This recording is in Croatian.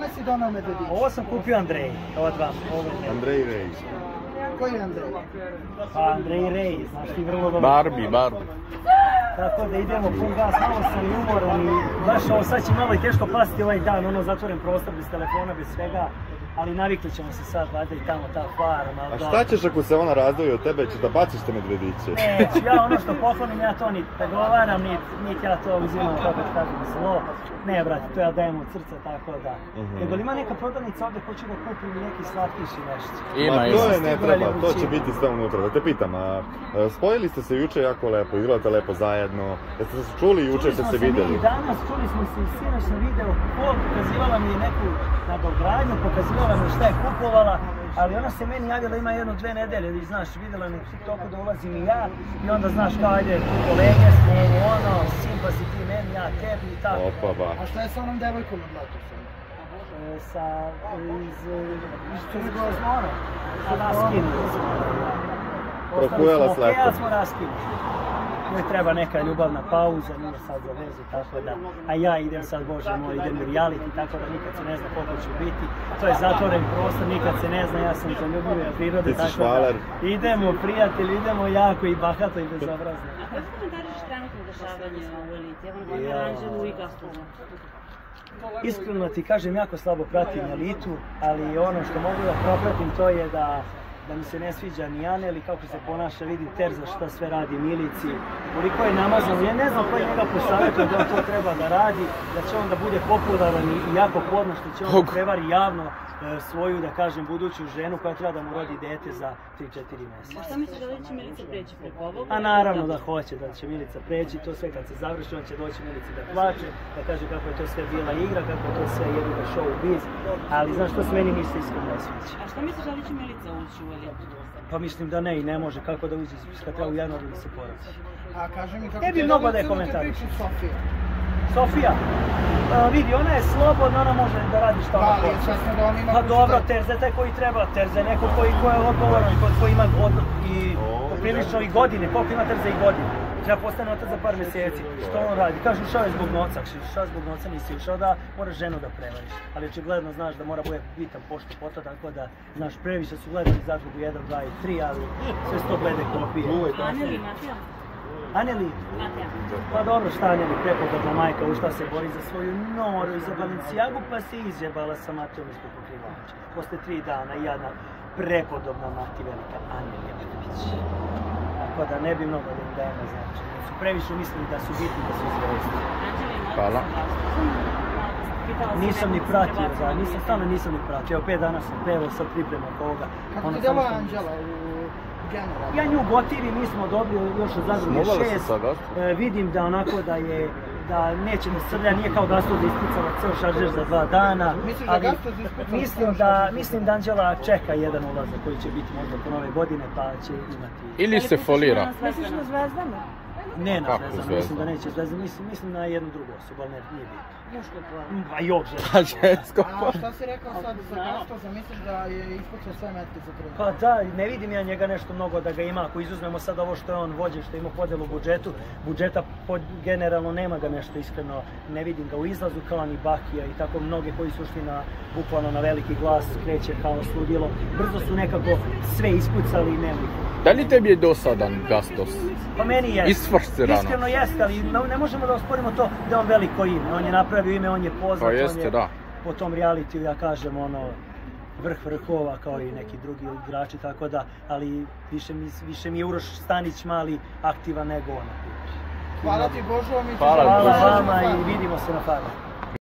Kome si donao medvedić? Ovo sam kupio Andrej, ovo dva. Andrej Rej. Koji je Andrej? Pa Andrej Rej, znaš ti vrlo dobro. Barbie, Barbie. Tako da idemo pun gas, malo sam i umoran i baš ovo sad će malo i teško pasti ovaj dan, ono zatvoren prostor bez telefona, bez svega. Ali navikli ćemo se sad, valjda i tamo ta farma. A šta ćeš ako se ona razdvoji od tebe, ćeš da baciš te medvediće? Neću, ja ono što poklonim, ja to niti pregovaram, niti nit ja to uzimam, kako ti kažem, zlo. Ne, brate, to ja dajem od srca, tako da. Mhm. Nego li ima neka prodavnica ovdje, hoću da kupim i neki slatkiš i nešto. Ima, Ma ima. to je ne treba, to će biti sve unutra. Da te pitam, a, a, spojili ste se juče jako lepo, izgledate lepo zajedno. Jeste se čuli juče, Čuli ste smo se mi danas, čuli smo se i sinoć na video, pokazivala mi je neku nadogradnju, pokazivala mi je šta je kupovala, ali ona se meni javila ima jedno dve nedelje, i znaš, vidjela na TikToku da ulazim i ja, i onda znaš kao ajde, tu kolege smo, ono, simpa si ti meni, ja tebi i tako. Opa, ba. A šta je sa onom devojkom od Latosa? E, sa, iz, iz smo ono, sa raskinuli smo. Ostali Prokujala smo smo raskinuli. Uvijek treba neka ljubavna pauza, nije sad za vezu, tako da, a ja idem sad, bože moj, idem u reality, tako da nikad se ne zna koliko ću biti. To je zatvoren prostor, nikad se ne zna, ja sam zaljubljiv od prirode, tako da idemo prijatelji, idemo jako i bahato i bezobrazno. A kako komentariš trenutno dešavanje u eliti? Evo na Ja. primjer Anđelu i Gastovu. Iskreno ti kažem, jako slabo pratim elitu, ali ono što mogu da propratim to je da da mi se ne sviđa ni Anel i kako se ponaša, vidim Terza šta sve radi Milici, koliko je namazan, ja ne znam ko je njega posavjetio da on to treba da radi, da će on da bude popularan i jako plodno što će on prevari javno svoju, da kažem, buduću ženu koja treba da mu rodi dete za 3-4 A mjeseca. šta misliš da li će Milica preći preko ovoga? A naravno da hoće, da će Milica preći, to sve kad se završi, on će doći Milici da plače, da kaže kako je to sve bila igra, kako je to sve jedno da show biz, ali znaš što se meni ništa iskreno ne sviđa. A šta misliš da li će Milica ući u elitu? Pa mislim da ne i ne može, kako da uđe, kad treba u januaru da se porodi. A kaži mi kako Ne bi ti mnogo da je komentariš. Sofija. A, vidi, ona je slobodna, ona može da radi šta ona je hoće. Pa dobro, je taj koji treba, Terza je neko koji, ko je odgovoran, ko, koji ima od, i poprilično i godine, koliko ima Terza i godine. Treba postane otac za par mjeseci. Što on radi? Kaže, ušao je zbog si ušao zbog novca nisi ušao da moraš ženu da prevariš. Ali očigledno znaš da mora bude bitan pošto poto, tako da, znaš, previše su gledali zadrugu 1, 2 i 3, ali sve su to blede kopije. Anjeli, Matija? Aneli, pa dobro šta Aneli, prepodobna majka ušla se bori za svoju noru i za Balenciagu pa se izjebala sa Matijom ispod pokrivača. Posle tri dana jadna prepodobna mati velika Anelija Petrović. Tako da ne bi mnogo da im dajemo znači. Su previše mislili da su bitni, da su malo Hvala. Nisam ni pratio, da, nisam, stvarno nisam ni pratio. Evo, pet dana sam pevao sa priprema oko ovoga. Kako Ono ti djela Anđela u? Ja nju gotivim, mi smo dobili još od zadruge šest. E, vidim da onako da je da neće da srlja, nije kao Gasto da ispucala ceo šaržer za dva dana. Ali da mislim da, mislim da Anđela čeka jedan ulazak koji će biti možda po nove godine pa će imati. Ili se folira. Misliš na Zvezdana? Ne na mislim da neće Zvezdanu, mislim, mislim na jednu drugu osobu, ali ne, nije bitno. Muško pola. Mm, Pa jok žena. Pa žensko A šta si rekao sad za Gasto, zamisliš da je ispucao sve metke za trening? Pa da, ne vidim ja njega nešto mnogo da ga ima, ako izuzmemo sad ovo što je on vođen, što ima podjelu budžetu, budžeta pod, generalno nema ga nešto iskreno, ne vidim ga u izlazu kao ni Bakija i tako mnoge koji su ušli na, bukvalno na veliki glas, kreće kao sludilo, brzo su nekako sve ispucali i nema ih. Da li tebi je dosadan Gastos? Pa meni jeste. Isforsirano. Iskreno jeste, ali ne, možemo da osporimo to da je on veliko ime, on je napravio ime, on je poznat, Pa jeste, on je da. po tom realitiju, ja kažem, ono, vrh vrhova kao i neki drugi igrači, tako da, ali više mi, više mi je Uroš Stanić mali aktivan nego on. Hvala ti Božo, mi ti Hvala, vama i vidimo se na farmu.